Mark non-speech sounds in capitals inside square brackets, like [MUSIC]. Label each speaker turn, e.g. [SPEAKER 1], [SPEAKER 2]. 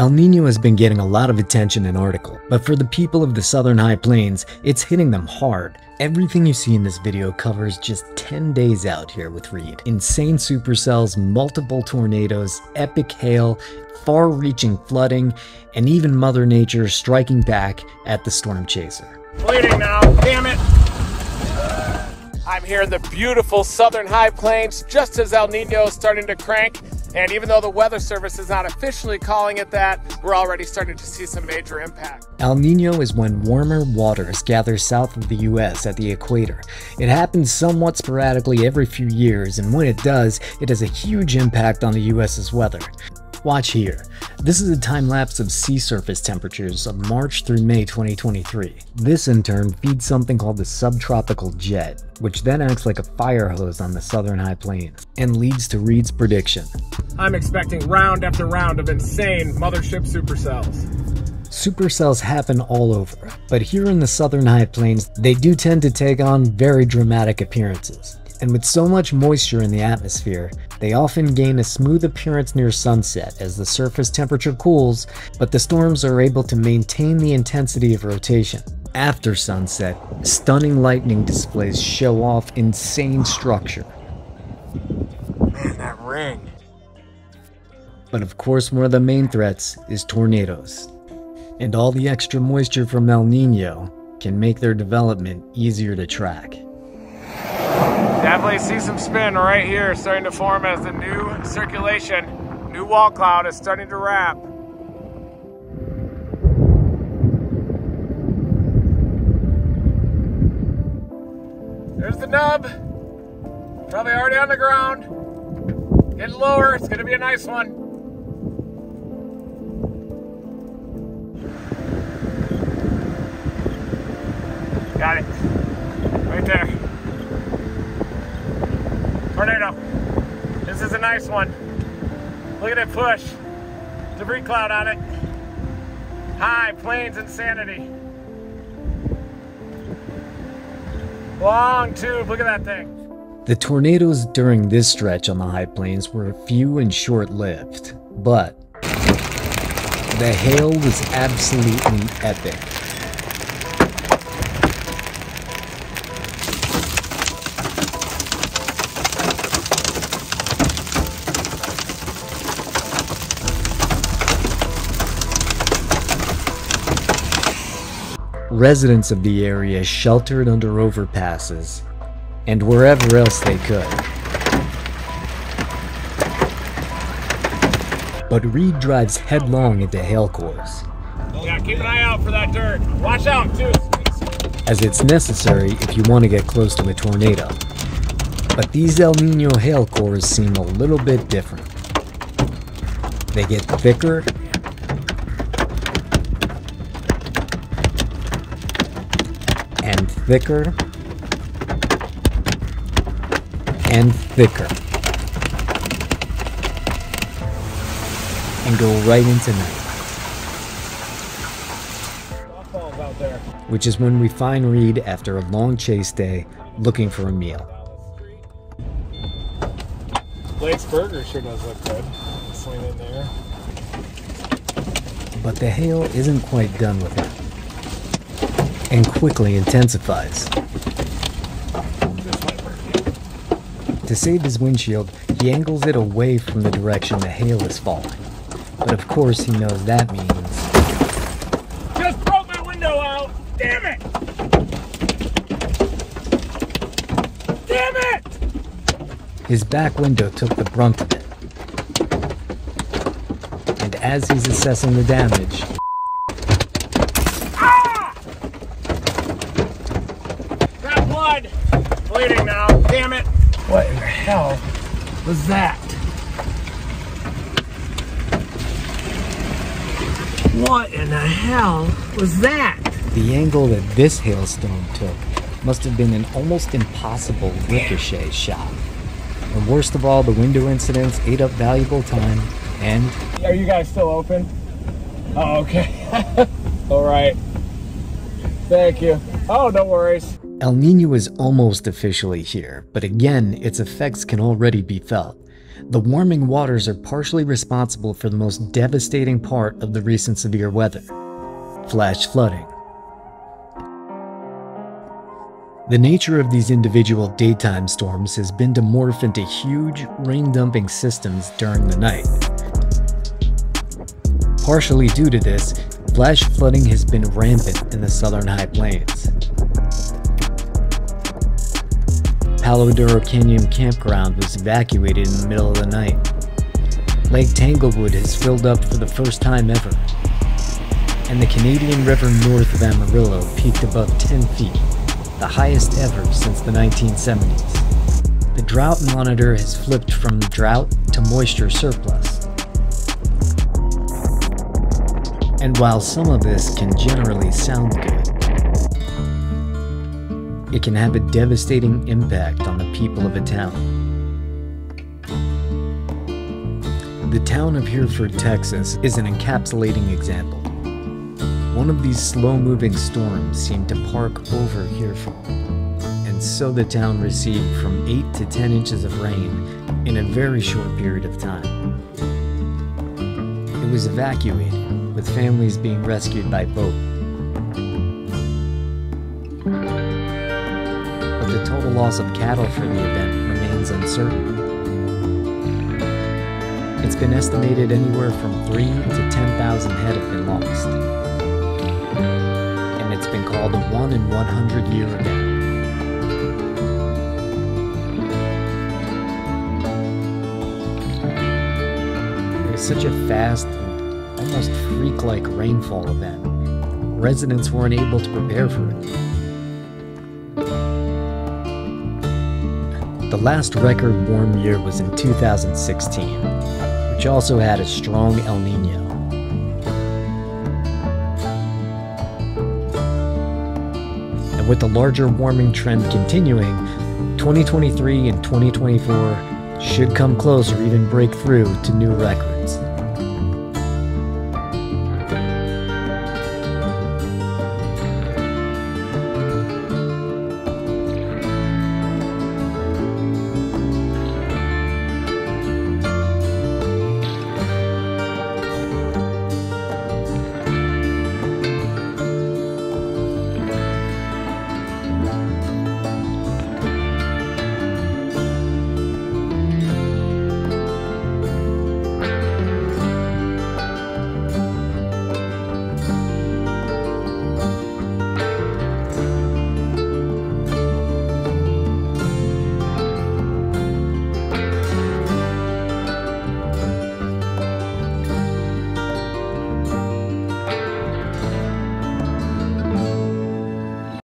[SPEAKER 1] El Nino has been getting a lot of attention in article, but for the people of the southern high plains, it's hitting them hard. Everything you see in this video covers just 10 days out here with Reed. Insane supercells, multiple tornadoes, epic hail, far-reaching flooding, and even Mother Nature striking back at the storm chaser.
[SPEAKER 2] Bleeding now, damn it! I'm here in the beautiful southern high plains just as El Nino is starting to crank. And even though the Weather Service is not officially calling it that, we're already starting to see some major impact.
[SPEAKER 1] El Nino is when warmer waters gather south of the US at the equator. It happens somewhat sporadically every few years, and when it does, it has a huge impact on the US's weather. Watch here. This is a time lapse of sea surface temperatures of March through May 2023. This in turn feeds something called the subtropical jet, which then acts like a fire hose on the southern high plains, and leads to Reed's prediction.
[SPEAKER 2] I'm expecting round after round of insane mothership supercells.
[SPEAKER 1] Supercells happen all over, but here in the southern high plains, they do tend to take on very dramatic appearances and with so much moisture in the atmosphere, they often gain a smooth appearance near sunset as the surface temperature cools, but the storms are able to maintain the intensity of rotation. After sunset, stunning lightning displays show off insane structure.
[SPEAKER 2] Man, that ring.
[SPEAKER 1] But of course, one of the main threats is tornadoes. And all the extra moisture from El Nino can make their development easier to track.
[SPEAKER 2] Definitely see some spin right here starting to form as the new circulation, new wall cloud is starting to wrap. There's the nub. Probably already on the ground. Getting lower. It's going to be a nice one. Got it. Right there. Tornado. This is a nice one. Look at it push. Debris cloud on it. High plains insanity. Long tube. Look at that thing.
[SPEAKER 1] The tornadoes during this stretch on the high plains were few and short-lived, but the hail was absolutely epic. Residents of the area sheltered under overpasses and wherever else they could. But Reed drives headlong into hail cores.
[SPEAKER 2] Yeah, keep an eye out for that dirt. Watch out, too.
[SPEAKER 1] As it's necessary if you want to get close to a tornado. But these El Nino hail cores seem a little bit different. They get thicker thicker and thicker and go right into night. Which is when we find Reed after a long chase day looking for a meal.
[SPEAKER 2] Blake's Burger sure does look good. Swing in there.
[SPEAKER 1] But the hail isn't quite done with him and quickly intensifies. To save his windshield, he angles it away from the direction the hail is falling. But of course he knows that means...
[SPEAKER 2] Just broke my window out! Damn it! Damn it!
[SPEAKER 1] His back window took the brunt of it. And as he's assessing the damage,
[SPEAKER 2] bleeding now. Damn it. What in the hell was that? What in the hell was that?
[SPEAKER 1] The angle that this hailstone took must have been an almost impossible ricochet shot. And worst of all, the window incidents ate up valuable time and...
[SPEAKER 2] Are you guys still open? Oh, okay. [LAUGHS] all right. Thank you. Oh, no worries.
[SPEAKER 1] El Nino is almost officially here, but again, its effects can already be felt. The warming waters are partially responsible for the most devastating part of the recent severe weather flash flooding. The nature of these individual daytime storms has been to morph into huge rain dumping systems during the night. Partially due to this, flash flooding has been rampant in the southern high plains. Palo Duro Canyon Campground was evacuated in the middle of the night. Lake Tanglewood has filled up for the first time ever, and the Canadian River north of Amarillo peaked above 10 feet the highest ever since the 1970s. The drought monitor has flipped from drought to moisture surplus. And while some of this can generally sound good, it can have a devastating impact on the people of a town. The town of Hereford, Texas is an encapsulating example. One of these slow-moving storms seemed to park over Hereford, and so the town received from 8 to 10 inches of rain in a very short period of time. It was evacuated, with families being rescued by boat. The total loss of cattle for the event remains uncertain. It's been estimated anywhere from 3 to 10,000 head have been lost And it's been called a 1 in 100 year event. It was such a fast almost freak like rainfall event. Residents weren't able to prepare for it. The last record warm year was in 2016, which also had a strong El Nino. And with the larger warming trend continuing, 2023 and 2024 should come close or even break through to new records.